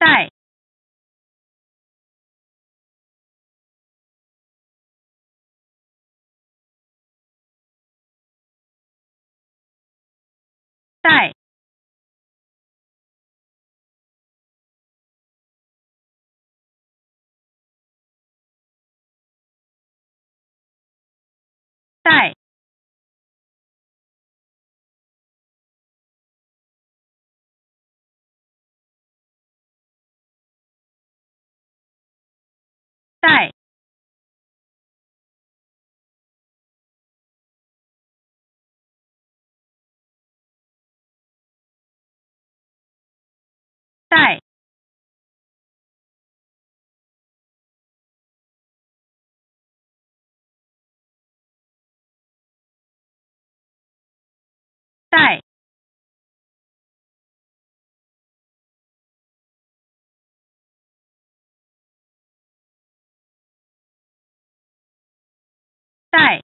带。带。带。带。带。带。带